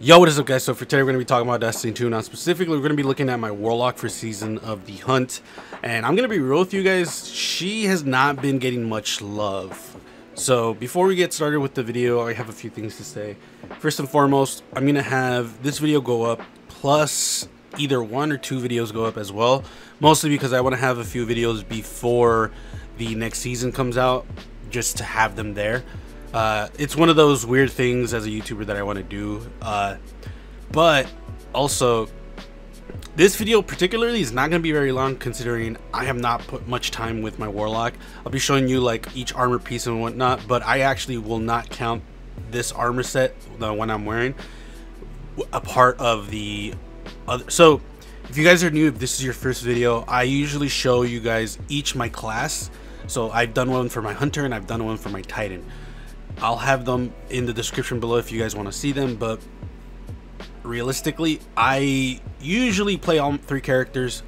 Yo, what is up guys? So for today we're going to be talking about Destiny 2. Now specifically we're going to be looking at my Warlock for Season of the Hunt. And I'm going to be real with you guys, she has not been getting much love. So before we get started with the video, I have a few things to say. First and foremost, I'm going to have this video go up plus either one or two videos go up as well. Mostly because I want to have a few videos before the next season comes out just to have them there. Uh, it's one of those weird things as a YouTuber that I want to do. Uh, but also, this video particularly is not going to be very long considering I have not put much time with my Warlock. I'll be showing you like each armor piece and whatnot, but I actually will not count this armor set, the one I'm wearing, a part of the other. So, if you guys are new, if this is your first video, I usually show you guys each my class. So I've done one for my Hunter and I've done one for my Titan. I'll have them in the description below if you guys want to see them, but realistically, I usually play all three characters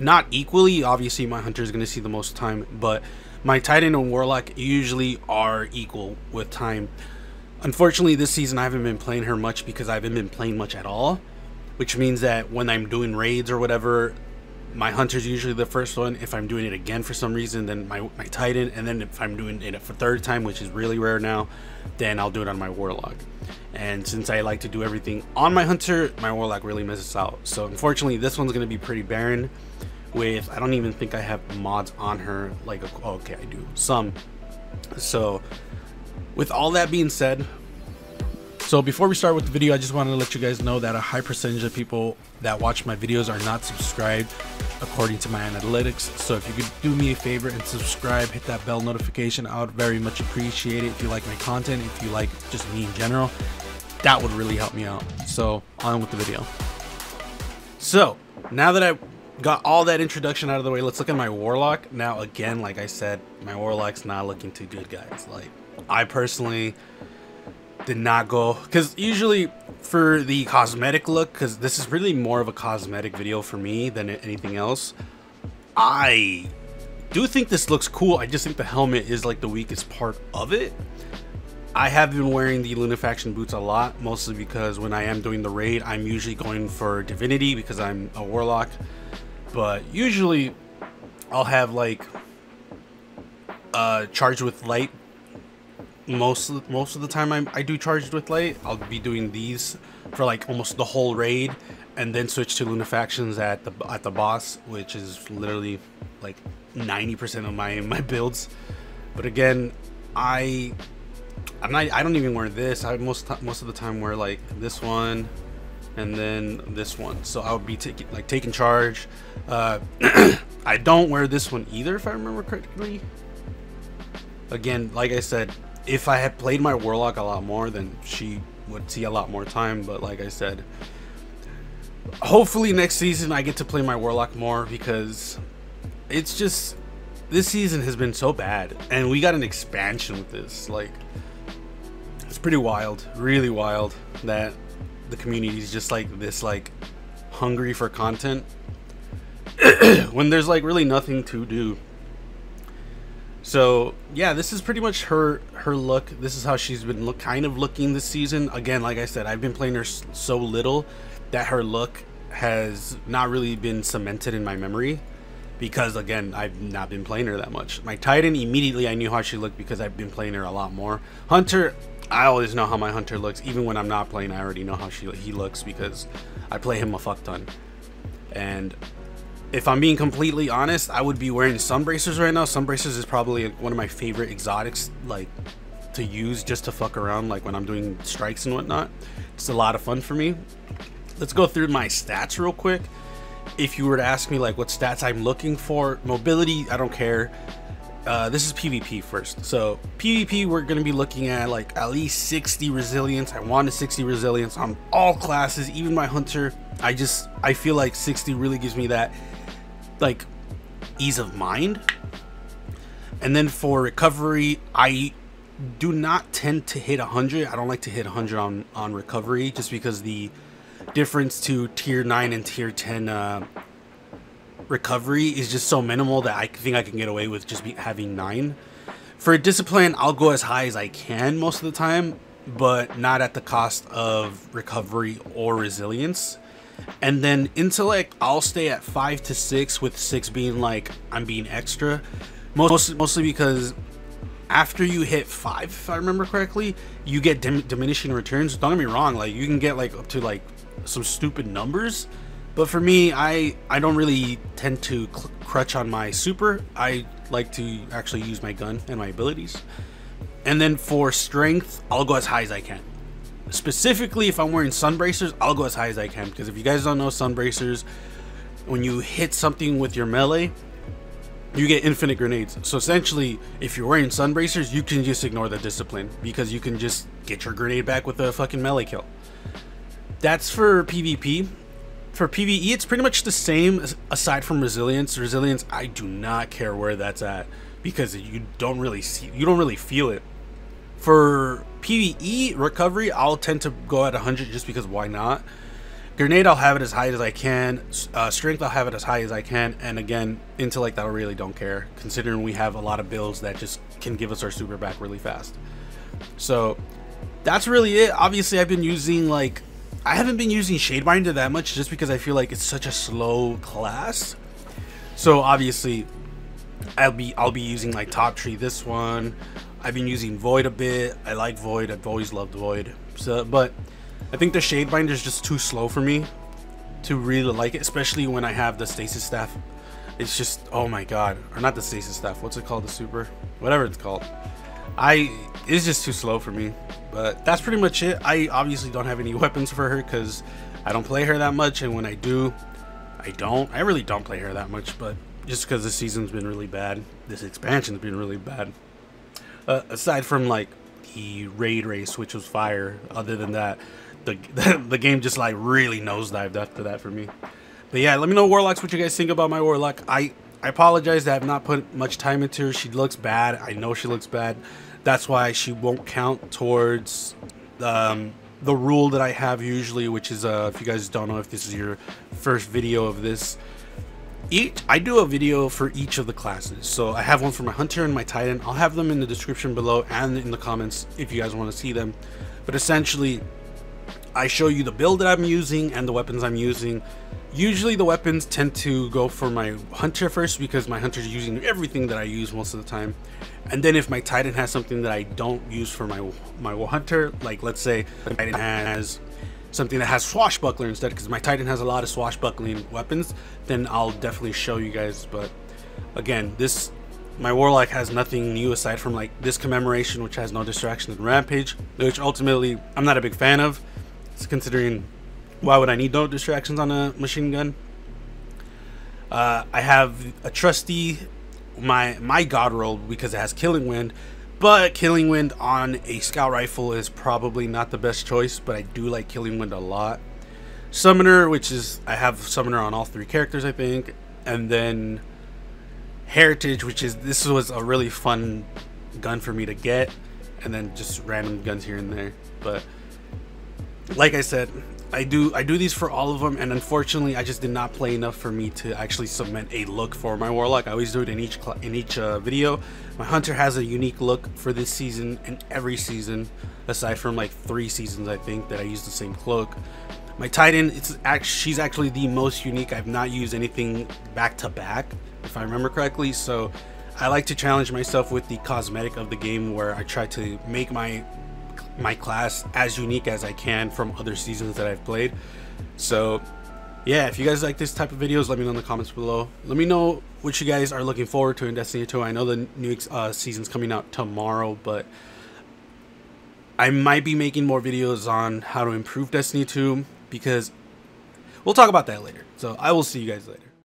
not equally. Obviously, my Hunter is going to see the most time, but my Titan and Warlock usually are equal with time. Unfortunately, this season I haven't been playing her much because I haven't been playing much at all, which means that when I'm doing raids or whatever, my hunter's usually the first one. If I'm doing it again for some reason, then my, my titan. And then if I'm doing it for third time, which is really rare now, then I'll do it on my warlock. And since I like to do everything on my hunter, my warlock really misses out. So unfortunately, this one's to be pretty barren with, I don't even think I have mods on her. Like, oh, okay, I do. Some. So with all that being said, so before we start with the video, I just wanted to let you guys know that a high percentage of people that watch my videos are not subscribed according to my analytics. So if you could do me a favor and subscribe, hit that bell notification, I would very much appreciate it. If you like my content, if you like just me in general, that would really help me out. So on with the video. So now that I got all that introduction out of the way, let's look at my Warlock. Now again, like I said, my Warlock's not looking too good, guys. Like I personally did not go. Because usually for the cosmetic look because this is really more of a cosmetic video for me than anything else. I do think this looks cool. I just think the helmet is like the weakest part of it. I have been wearing the lunafaction boots a lot mostly because when i am doing the raid i'm usually going for divinity because i'm a warlock. But usually i'll have like uh charged with light most of, most of the time I, I do charged with light. I'll be doing these for like almost the whole raid and then switch to lunafactions at the at the boss which is literally like 90% of my my builds. But again i i'm not i don't even wear this. I most most of the time wear like this one and then this one. So i would be taking like taking charge. Uh i don't wear this one either if i remember correctly. Again like i said if I had played my Warlock a lot more, then she would see a lot more time. But like I said, hopefully next season I get to play my Warlock more because it's just this season has been so bad, and we got an expansion with this. Like it's pretty wild, really wild that the community is just like this, like hungry for content when there's like really nothing to do so yeah, this is pretty much her her look. This is how she's been look kind of looking this season. Again, like I said, I've been playing her so little that her look has not really been cemented in my memory because again, I've not been playing her that much. My Titan immediately I knew how she looked because I've been playing her a lot more. Hunter, I always know how my Hunter looks even when I'm not playing. I already know how she he looks because I play him a fuck ton. And if I'm being completely honest, I would be wearing sun bracers right now. Sun bracers is probably one of my favorite exotics, like to use just to fuck around, like when I'm doing strikes and whatnot. It's a lot of fun for me. Let's go through my stats real quick. If you were to ask me like what stats I'm looking for, mobility, I don't care. Uh, this is PvP first. So PvP, we're going to be looking at like at least 60 resilience. I want a 60 resilience on all classes, even my hunter. I just, I feel like 60 really gives me that like ease of mind. And then for recovery, I do not tend to hit 100. I don't like to hit 100 on, on recovery just because the difference to tier 9 and tier 10 uh, recovery is just so minimal that I think I can get away with just having 9. For discipline, I'll go as high as I can most of the time. but not at the cost of recovery or resilience. And then intellect, I'll stay at five to six, with six being like I'm being extra, most, mostly because after you hit five, if I remember correctly, you get dim diminishing returns. Don't get me wrong, like you can get like up to like some stupid numbers, but for me, I I don't really tend to crutch on my super. I like to actually use my gun and my abilities. And then for strength, I'll go as high as I can. Specifically, if I'm wearing sun bracers, I'll go as high as I can because if you guys don't know sun bracers, when you hit something with your melee, you get infinite grenades. So essentially, if you're wearing sun bracers, you can just ignore the discipline because you can just get your grenade back with a fucking melee kill. That's for PvP. For PvE, it's pretty much the same aside from resilience. Resilience, I do not care where that's at because you don't really see, you don't really feel it. For PvE recovery, I'll tend to go at 100 just because why not? Grenade, I'll have it as high as I can. Uh, strength, I'll have it as high as I can. And again, intellect, I really don't care, considering we have a lot of builds that just can give us our super back really fast. So that's really it. Obviously, I've been using like I haven't been using Shadebinder that much just because I feel like it's such a slow class. So obviously, I'll be I'll be using like Top Tree this one. I've been using Void a bit. I like Void. I've always loved Void. So, but I think the Shade Binder is just too slow for me to really like it, especially when I have the Stasis Staff. It's just, oh my god. Or not the Stasis Staff, what's it called? The Super? Whatever it's called. I, it's just too slow for me. But that's pretty much it. I obviously don't have any weapons for her because I don't play her that much. And when I do, I don't. I really don't play her that much, but just because the season's been really bad. This expansion's been really bad. Uh, aside from like the raid race, which was fire. Other than that, the the game just like really nosedived after that for me. But yeah, let me know warlocks what you guys think about my warlock. I I apologize that I have not put much time into her. She looks bad. I know she looks bad. That's why she won't count towards um, the rule that I have usually, which is uh, if you guys don't know if this is your first video of this. Each I do a video for each of the classes. So I have one for my hunter and my titan. I'll have them in the description below and in the comments if you guys want to see them. But essentially, I show you the build that I'm using and the weapons I'm using. Usually the weapons tend to go for my hunter first because my hunter is using everything that I use most of the time. And then if my titan has something that I don't use for my my hunter, like let's say the titan has something that has swashbuckler instead because my titan has a lot of swashbuckling weapons, then I'll definitely show you guys. But again, this my warlock has nothing new aside from like this commemoration which has no distractions and rampage, which ultimately I'm not a big fan of considering why would I need no distractions on a machine gun? Uh, I have a trusty my my god roll because it has killing wind, but killing wind on a scout rifle is probably not the best choice. But I do like killing wind a lot. Summoner, which is I have summoner on all three characters, I think, and then heritage, which is this was a really fun gun for me to get, and then just random guns here and there, but like I said, I do I do these for all of them, and unfortunately, I just did not play enough for me to actually submit a look for my warlock. I always do it in each in each uh, video. My hunter has a unique look for this season and every season, aside from like three seasons I think that I use the same cloak. My Titan, it's actually she's actually the most unique. I've not used anything back to back, if I remember correctly. So I like to challenge myself with the cosmetic of the game, where I try to make my my class as unique as I can from other seasons that I've played. So yeah, if you guys like this type of videos, let me know in the comments below. Let me know what you guys are looking forward to in Destiny 2. I know the new uh, season's coming out tomorrow, but I might be making more videos on how to improve Destiny 2 because we'll talk about that later. So I will see you guys later.